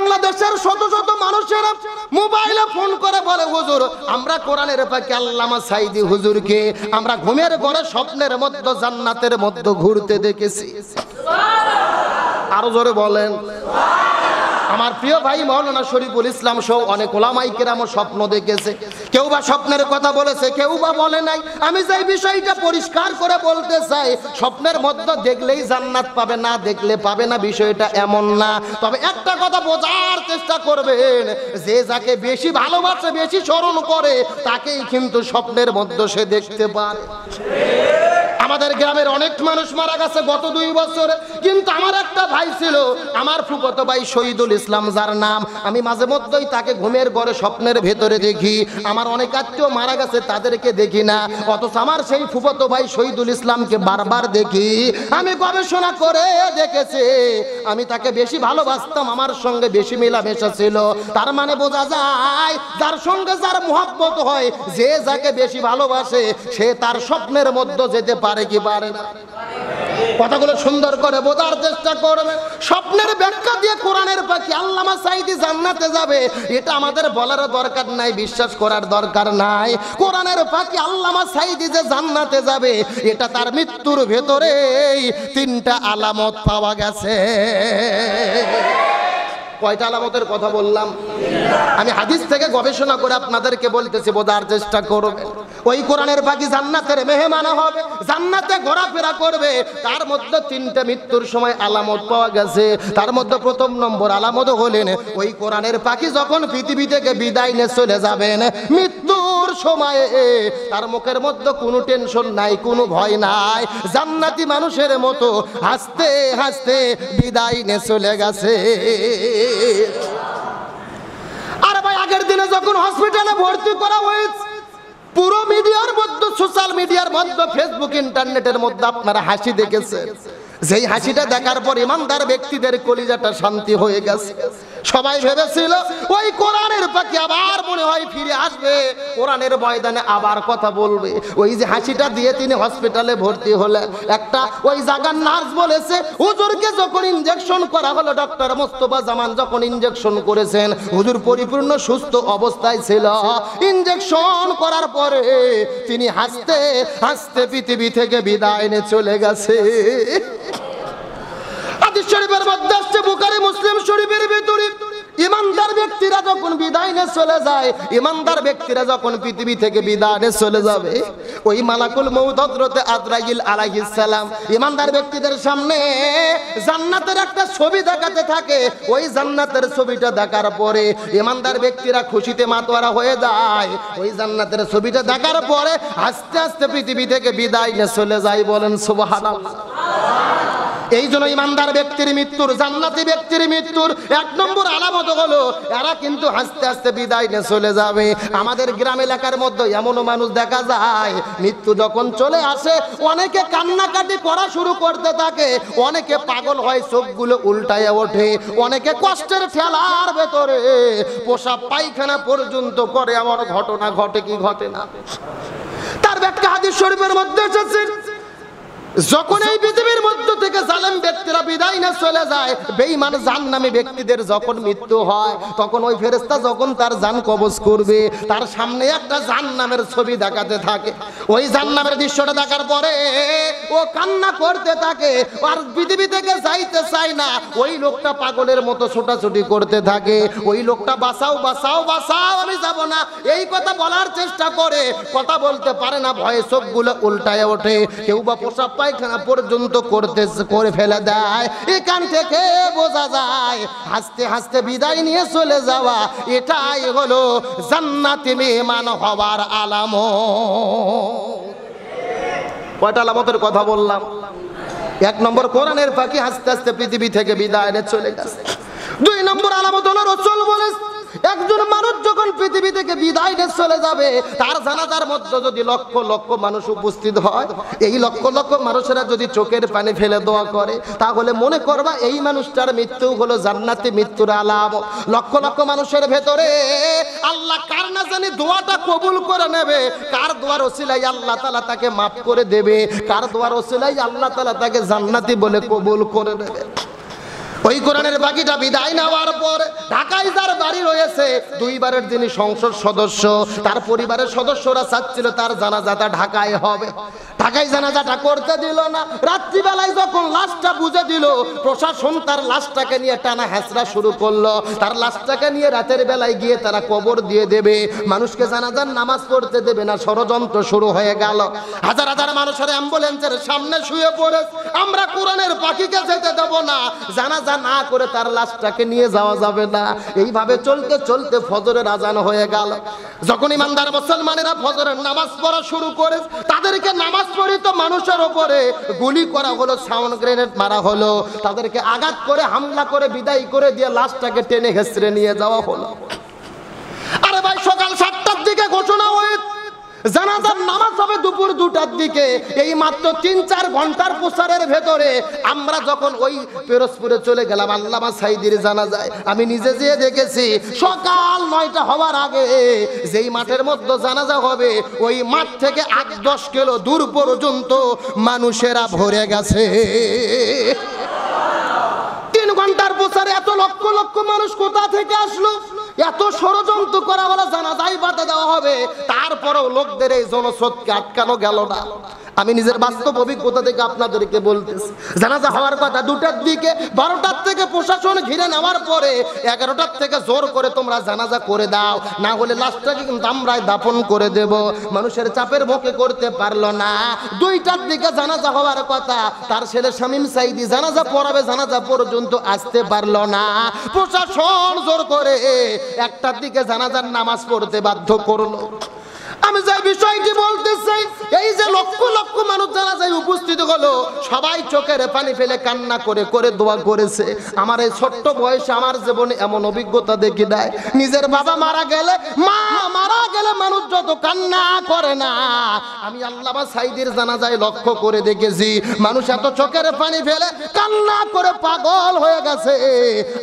বাংলাদেশের শত শত মানুষের মোবাইলে ফোন করে বলে, হুজুর, আমরা কোরআনের পাকে আল্লামা সাইদি হুজুরকে আমরা ঘুমের ঘরে স্বপ্নের মধ্যে, জান্নাতের মধ্যে ঘুরতে দেখেছি। আরও জোরে বলেন। আমার প্রিয় ভাই মৌলানা শরীফুল ইসলাম সহ অনেক ওলামাই কেরামও স্বপ্ন দেখেছে। কেউ বা স্বপ্নের কথা বলেছে, কেউ বা বলে নাই। আমি যে বিষয়টা পরিষ্কার করে বলতে চাই, স্বপ্নের মধ্যে দেখলেই জান্নাত পাবে, না দেখলে পাবে না বিষয়টা এমন না। তবে একটা কথা বোঝার চেষ্টা করবেন, যে যাকে বেশি ভালোবাসে, বেশি স্মরণ করে, তাকেই কিন্তু স্বপ্নের মধ্যে সে দেখতে পারে। আমাদের গ্রামের অনেক মানুষ মারা গেছে গত দুই বছরে। কিন্তু আমার একটা ভাই ছিল, আমার ফুফতো ভাই শহীদুল ইসলাম, যার নাম আমি মাঝে মধ্যেই তাকে ঘুমের ঘরে স্বপ্নের ভেতরে দেখি। আমার অনেক আত্মীয় মারা গেছে, তাদেরকে দেখি না। অথচ আমার সেই ফুফতো ভাই শহীদুল ইসলামকে বারবার দেখি। আমি গবেষণা করে দেখেছি, আমি তাকে বেশি ভালোবাসতাম, আমার সঙ্গে বেশি মেলামেশা ছিল। তার মানে বোঝা যায়, যার সঙ্গে যার মোহাব্বত হয়, যে যাকে বেশি ভালোবাসে, সে তার স্বপ্নের মধ্যে যেতে পারে। কি পারে না। কথাগুলো সুন্দর করে বোঝার চেষ্টা করবে। স্বপ্নের ব্যাখ্যা দিয়ে কোরআনের পাখি আল্লামা সাইদি জান্নাতে যাবে। এটা আমাদের বলার দরকার নাই, বিশ্বাস করার দরকার নাই। কোরআনের পাখি আল্লামা সাইদি যে জান্নাতে যাবে, এটা তার মৃত্যুর ভেতরেই তিনটা আলামত পাওয়া গেছে। কয়টা আলামতের কথা বললাম? আমি হাদিস থেকে গবেষণা করে আপনাদেরকে বলতেছি, বোঝার চেষ্টা করবে। ওই কোরআনের বাকি জান্নাতের মেহমান হবে, জান্নাতে ঘোরাফেরা করবে। তার মধ্যে তিনটা মৃত্যুর সময় আলামত পাওয়া গেছে। তার মধ্যে প্রথম নম্বর আলামত হলেন, ওই কোরআনের পাখি যখন পৃথিবী থেকে বিদায় নিয়ে চলে যাবেন মৃত্যুর সময়ে তার মুখের মধ্যে কোনো টেনশন নাই, কোনো ভয় নাই। জান্নাতি মানুষের মতো হাসতে হাসতে বিদায় নিয়ে চলে গেছে। আর ভাই, আগের দিনে যখন হসপিটালে ভর্তি করা হয়েছে, পুরো মিডিয়ার মধ্যে সোশ্যাল মিডিয়ার মধ্যে ফেসবুক ইন্টারনেটের মধ্যে আপনারা হাসি দেখেছেন। যেই হাসিটা দেখার পর ইমানদার ব্যক্তিদের কলিজাটা শান্তি হয়ে গেছে। সবাই ভেবেছিল, ওই কোরআনের পাখি আবার মনে হয় ফিরে আসবে। কোরআনের ময়দানে আবার কথা বলবে। ওই যে হাসিটা দিয়ে তিনি হসপিটালে ভর্তি হলেন। একটা ওই জাগার নার্স বলেছে, হুজুরকে যখন ইনজেকশন করা হলো ডক্টর মোস্তফা জামান যখন ইনজেকশন করেছেন, হুজুর পরিপূর্ণ সুস্থ অবস্থায় ছিল। ইনজেকশন করার পরে তিনি হাসতে হাসতে পৃথিবী থেকে বিদায় নিয়ে চলে গেছে। শরীফের মধ্যে আসছে বুখারী, মুসলিম শরীফের ভিতরে। ইমানদার ব্যক্তিরা যখন বিদায় নিয়ে চলে যায়, ইমানদার ব্যক্তিরা যখন পৃথিবী থেকে বিদায় নিয়ে চলে যাবে, ওই মালাকুল মৌত হযরতে আদরাইল আলাইহিস সালাম, ইমানদার ব্যক্তিদের সামনে জান্নাতের একটা ছবি দেখাতে থাকে। ওই জান্নাতের ছবিটা দেখার পরে ইমানদার ব্যক্তিরা খুশিতে মাতোয়ারা হয়ে যায়। ওই জান্নাতের ছবিটা দেখার পরে আস্তে আস্তে পৃথিবী থেকে বিদায় নিয়ে চলে যায় বলেন, সুবহানাল্লাহ। এই জন্য ইমানদার ব্যক্তির মৃত্যুর, জান্নাতি ব্যক্তির মৃত্যুর এক নম্বর আলামত হলো, এরা কিন্তু হাসতে হাসতে বিদায় নিয়ে চলে যাবে। আমাদের গ্রাম এলাকার মধ্যে এমনও মানুষ দেখা যায়, মৃত্যু যখন চলে আসে, অনেকে কান্নাকাটি করা শুরু করতে থাকে, অনেকে পাগল হয় চোখগুলো উল্টায় ওঠে, অনেকে কষ্টের ঠেলার ভেতরে পোষা পায়খানা পর্যন্ত করে আমার ঘটনা ঘটে কি ঘটে না? তার ব্যাখ্যা হাদিস শরীফের মধ্যে এসেছে। যখন এই পৃথিবীর মধ্য থেকে জালেম ব্যক্তিরা বিদায় না চলে যায়, বেঈমান জাহান্নামী ব্যক্তিদের যখন মৃত্যু হয়, তখন ওই ফেরেশতা যখন তার জান কবজ করবে, তার সামনে একটা জাহান্নামের ছবি দেখাতে থাকে। ওই জাহান্নামের দৃশ্যটা দেখার পরে ও কান্না করতে থাকে, আর পৃথিবী থেকে যাইতে চায় না। ওই লোকটা পাগলের মতো ছোটাছুটি করতে থাকে, ওই লোকটা বাঁচাও বাঁচাও বাঁচাও, আমি যাব না। এই কথা বলার চেষ্টা করে, কথা বলতে পারে না, ভয়ে চোখগুলো উল্টায় ওঠে। কেউ বা পোশাক পায়খানা পর্যন্ত করতে করে ফেলে দেয়। এখান থেকে বোঝা যায়, হাসতে হাসতে বিদায় নিয়ে চলে যাওয়া, এটাই হলো জান্নাতি মেহমান হওয়ার আলাম কয়টা আলামতের কথা বললাম? এক নম্বর, কোরআনের পাখি হাসতে হাসতে পৃথিবী থেকে বিদায় চলে গেছে। দুই নম্বর আলামত হলো রসুল বলে একজন মানুষ যখন পৃথিবী থেকে বিদায় নিয়ে চলে যাবে, তার জানাজার মধ্যে যদি লক্ষ লক্ষ মানুষ উপস্থিত হয়, এই লক্ষ লক্ষ মানুষেরা যদি চোখের পানি ফেলে দোয়া করে, তাহলে মনে করবা এই মানুষটার মৃত্যু হলো জান্নাতি মৃত্যুর আলাম লক্ষ লক্ষ মানুষের ভেতরে আল্লাহ কার না জানি দোয়াটা কবুল করে নেবে, কার দোয়ার ওসিলাই আল্লাহ তালা তাকে মাফ করে দেবে, কার দোয়ার ওসিলাই আল্লাহ তালা তাকে জান্নাতি বলে কবুল করে নেবে। ওই কোরআনের বাকিটা বিদায় নেওয়ার পর ঢাকায় যার বাড়ি রয়েছে, দুইবারের যিনি সংসদ সদস্য, তার পরিবারের সদস্যরা চাচ্ছিল তার জানাজাটা ঢাকায় হবে। ঢাকায় জানাজাটা করতে দিল না। রাত্রিবেলায় যখন লাশটা বুঝে দিল, প্রশাসন তার লাশটাকে নিয়ে টানা হ্যাঁচড়া শুরু করল। তার লাশটাকে নিয়ে রাতের বেলায় গিয়ে তারা কবর দিয়ে দেবে। মানুষকে জানাজার নামাজ পড়তে দেবে না, ষড়যন্ত্র শুরু হয়ে গেল। হাজার হাজার মানুষের অ্যাম্বুলেন্সের সামনে শুয়ে পড়ে। আমরা কোরআনের পাখিকে যেতে দেব না। জানাজা না করে তার লাশটাকে নিয়ে যাওয়া যাবে না। এইভাবে চলতে চলতে ফজরের আজান হয়ে গেল। যখন ইমানদার মুসলমানেরা ফজরের নামাজ পড়া শুরু করে, তাদেরকে নামাজ পড়িত মানুষের ওপরে গুলি করা হলো সাউন্ড গ্রেনেড মারা হলো। তাদেরকে আঘাত করে, হামলা করে, বিদায় করে দিয়ে লাশটাকে টেনে হেসড়ে নিয়ে যাওয়া হলো আরে ভাই সকাল সাতটার দিকে ঘোষণা হয়ে জানাজার নামাজ হবে দুপুর দুটার দিকে। এই মাত্র তিন, চার ঘণ্টার প্রচারের ভেতরে আমরা যখন ওই পেরোজপুরে চলে গেলাম, আল্লামা সাইদির জানা যায় আমি নিজে যেয়ে দেখেছি, সকাল নয়টা হওয়ার আগে যেই মাঠের মধ্যে জানাজা হবে, ওই মাঠ থেকে আট, দশ কিলো দূর পর্যন্ত মানুষেরা ভরে গেছে। ঘণ্টার এত লক্ষ লক্ষ মানুষ কোথা থেকে আসলো? এত ষড়যন্ত্র করা বলা জানা যাই বাধা দেওয়া হবে। তারপরেও লোকদের এই জনস্রোতকে আটকানো গেল না। আমি নিজের বাস্তব অভিজ্ঞতা থেকে আপনাদেরকে বলতেছি। জানাজা হওয়ার কথা দুটার দিকে, বারোটার থেকে প্রশাসন ঘিরে নেওয়ার পরে এগারোটার থেকে জোর করে তোমরা জানাজা করে দাও। না হলে লাশটাকে কিন্তু আমরাই দাপন করে দেব। মানুষের চাপের মুখে করতে পারল না। দুইটার দিকে জানাজা হওয়ার কথা, তার ছেলে শামীম সাইদি জানাজা পড়াবে, জানাজা পর্যন্ত আসতে পারল না। প্রশাসন জোর করে একটার দিকে জানাজার নামাজ পড়তে বাধ্য করল। আমি যে বিষয়টি বলতে চাই এই যে লক্ষ লক্ষ মানুষ যারা যাই উপস্থিত হলো, সবাই চোখের পানি ফেলে কান্না করে করে দোয়া করেছে। আমার এই ছোট্ট বয়সে আমার জীবনে এমন অভিজ্ঞতা দেখি নাই। নিজের বাবা মারা গেলে, মা মারা গেলে মানুষ যত কান্না করে না। আমি আল্লাহ সাইদের জানা যায় লক্ষ্য করে দেখেছি, মানুষ এত চোখের পানি ফেলে কান্না করে পাগল হয়ে গেছে।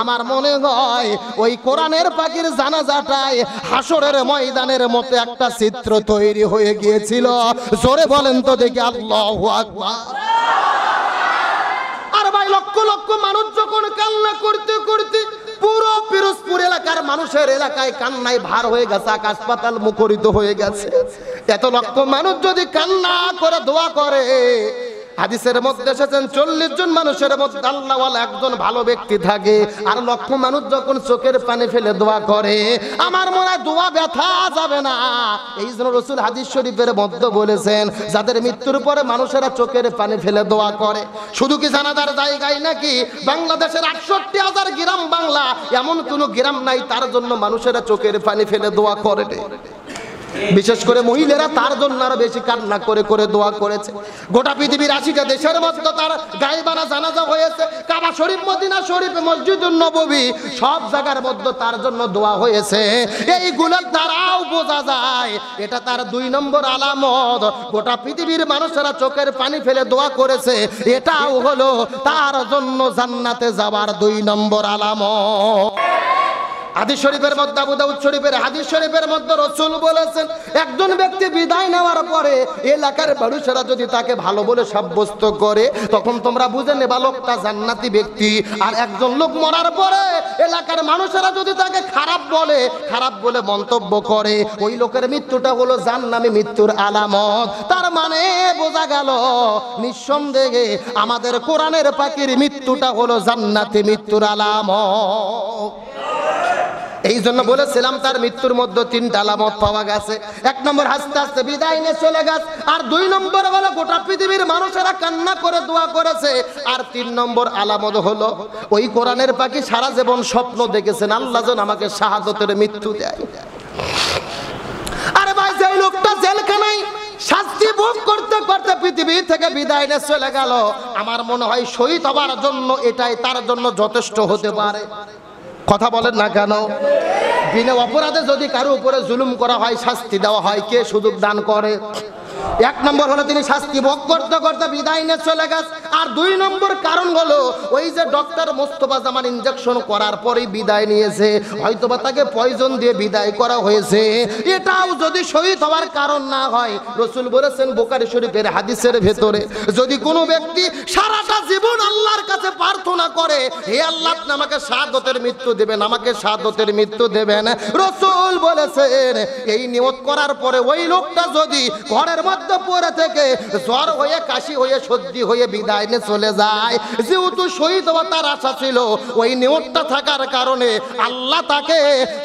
আমার মনে হয় ওই কোরআনের পাখির জানাজাটায় হাসরের ময়দানের মতো একটা চিত্র তৈরি হয়ে গিয়েছিল। জোরে বলেন তো দেখি, আল্লাহ আর ভাই, লক্ষ লক্ষ মানুষ যখন কান্না করতে করতে পুরো পিরোজপুর এলাকার মানুষের এলাকায় কান্নায় ভার হয়ে গেছে হাসপাতাল পাতাল মুখরিত হয়ে গেছে। এত লক্ষ মানুষ যদি কান্না করে, দোয়া করে হাদিসের মধ্যে এসেছেন, চল্লিশ জন মানুষের মধ্যে আল্লাহওয়ালা একজন ভালো ব্যক্তি থাকে। আর লক্ষ মানুষ যখন চোখের পানি ফেলে দোয়া করে, আমার মনে হয় দোয়া ব্যথা যাবে না। এই জন্য রসুল হাদিস শরীফের মধ্যে বলেছেন, যাদের মৃত্যুর পরে মানুষেরা চোখের পানি ফেলে দোয়া করে, শুধু কি জানাদার জায়গায় নাকি বাংলাদেশের আটষট্টি হাজার গ্রাম বাংলা, এমন কোনো গ্রাম নাই, তার জন্য মানুষেরা চোখের পানি ফেলে দোয়া করে। বিশেষ করে মহিলারা তার জন্য আরও বেশি কান্না করে করে দোয়া করেছে। গোটা পৃথিবীর আশিটা দেশের মধ্যে তার গায়েবানা জানাজা হয়েছে। কাবা শরীফ, মদিনা শরীফ মসজিদ নববী সব জায়গার মধ্যে তার জন্য দোয়া হয়েছে। এইগুলোর দ্বারাও বোঝা যায়, এটা তার দুই নম্বর আলামত। গোটা পৃথিবীর মানুষেরা চোখের পানি ফেলে দোয়া করেছে। এটাও হলো তার জন্য জান্নাতে যাওয়ার দুই নম্বর আলামত। হাদিস শরীফের মধ্যে আবু দাউদ শরীফের হাদিস শরীফের মধ্যে রসুল বলেছেন, একজন ব্যক্তি বিদায় নেওয়ার পরে এলাকার মানুষেরা যদি তাকে ভালো বলে সাব্যস্ত করে, তখন তোমরা বুঝে নেবা লোকটা জান্নাতি ব্যক্তি। আর একজন লোক মরার পরে এলাকার মানুষেরা যদি তাকে খারাপ বলে খারাপ বলে মন্তব্য করে, ওই লোকের মৃত্যুটা হলো জান্নামি মৃত্যুর আলামত। তার মানে বোঝা গেল, নিঃসন্দেহে আমাদের কোরআনের পাখির মৃত্যুটা হলো জান্নাতি মৃত্যুর আলামত। এই জন্য বলেছিলাম, তার মৃত্যুর মধ্যে তিনটা আলামত পাওয়া গেছে। এক নম্বর, হাসতে হাসতে বিদায় নিয়ে চলে গেছে। আর দুই নম্বর হলো, গোটা পৃথিবীর মানুষেরা কান্না করে দোয়া করেছে। আর তিন নম্বর আলামত হলো, ওই কোরআনের পাখি সারা জীবন স্বপ্ন দেখেছেন, আল্লাহ যেন আমাকে শাহাদতের মৃত্যু দেয়। আরে ভাই যে লোকটা জেলখানায় শাস্তি ভোগ করতে করতে পৃথিবী থেকে বিদায় নিয়ে চলে গেল, আমার মনে হয় শহীদ হবার জন্য এটাই তার জন্য যথেষ্ট হতে পারে। কথা বলেন না কেন? বিনা অপরাধে যদি কারও উপরে জুলুম করা হয়, শাস্তি দেওয়া হয়, কে সুযোগ দান করে? এক নম্বর হলো তিনি শাস্তি ভোগ করতে করতে বিদায় নিয়ে চলে গেছে আর দুই নম্বর কারণ হলো, ওই যে ডক্টর মোস্তফা জামান ইনজেকশন করার পরেই বিদায় নিয়েছে, হয়তোবা তাকে পয়জন দিয়ে বিদায় করা হয়েছে। এটাও যদি শহীদ হওয়ার কারণ না হয়, রসুল বলেছেন বোকারি শরীফের হাদিসের ভেতরে, যদি কোনো ব্যক্তি সারাটা জীবন আল্লাহর কাছে প্রার্থনা করে, হে আল্লাহ আমাকে শাহাদতের মৃত্যু দেবেন, আমাকে শাহাদতের মৃত্যু দেবেন। রসুল বলেছেন, এই নিয়ত করার পরে ওই লোকটা যদি ঘরের মধ্যে পড়ে থেকে জ্বর হয়ে, কাশি হয়ে, সর্দি হয়ে বিদায় নিয়ে চলে যায়। যেহেতু শহীদ হওয়া তার আশা ছিল, ওই নিয়তটা থাকার কারণে আল্লাহ তাকে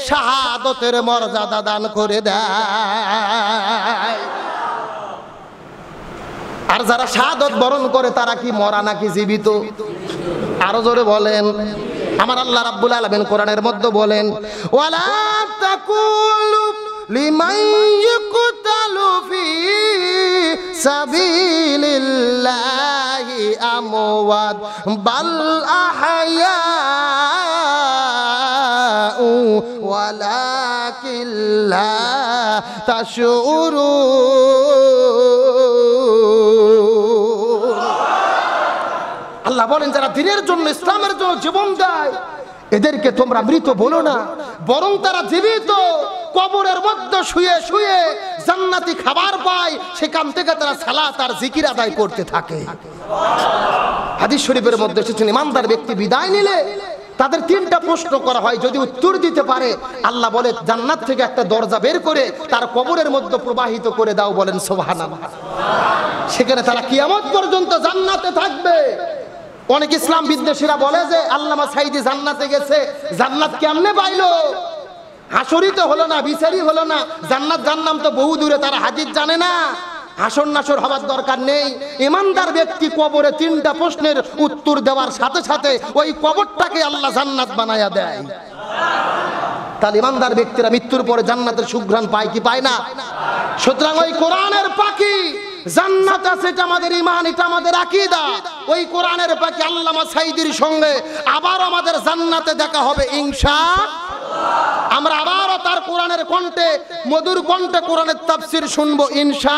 শাহাদতের মর্যাদা দান করে দেয়। আর যারা শাহাদত বরণ করে, তারা কি মরা নাকি জীবিত? আরও জোরে বলেন। আমার আল্লাহ রাব্বুল আলামিন কোরআনের মধ্যে বলেন, ওয়ালা তাকুলু লিমান ফি সাবিলিল্লাহি আমওয়াত, বাল আহয়াউ ওয়ালাকিন লা আল্লাহ বলেন, যারা দিনের জন্য ইসলামের জন্য জীবন দেয় এদেরকে তোমরা মৃত বলো না। বরং তারা জীবিত। কবরের মধ্যে শুয়ে শুয়ে জান্নাতি খাবার পায়। সেখান থেকে তারা সালাত আর জিকির আদায় করতে থাকে। হাদিস শরীফের মধ্যে এসেছেন, ইমানদার ব্যক্তি বিদায় নিলে তাদের তিনটা প্রশ্ন করা হয়, যদি উত্তর দিতে পারে। আল্লাহ বলে, জান্নাত থেকে একটা দরজা বের করে তার কবরের মধ্যে প্রবাহিত করে দাও বলেন সোভানাল্লাহ সেখানে তারা কিয়ামত পর্যন্ত জান্নাতে থাকবে। অনেক ইসলাম বিদ্বেষীরা বলে যে আল্লামা সাইদি জান্নাতে গেছে, জান্নাত কেমনে পাইলো? হাসরি তো হলো না বিচারি হলো না। জান্নাত জান্নাম তো বহু দূরে, তারা হাজির জানে না। হাসর নাসর হবার দরকার নেই। ইমানদার ব্যক্তি কবরে তিনটা প্রশ্নের উত্তর দেওয়ার সাথে সাথে ওই কবরটাকে আল্লাহ জান্নাত বানায়া দেয়। তাহলে ইমানদার ব্যক্তিরা মৃত্যুর পরে জান্নাতের সুঘ্রাণ পায় কি পায় না? সুতরাং ওই কোরআনের পাখি জান্নাত আছে, এটা আমাদের ইমান এটা আমাদের আকীদা। ওই কোরআনের পাখি আল্লামা সাইদির সঙ্গে আবার আমাদের জান্নাতে দেখা হবে, ইনশা আমরা আবারও তার কোরআনের কণ্ঠে, মধুর কণ্ঠে কোরআনের তাফসির শুনব, ইনশা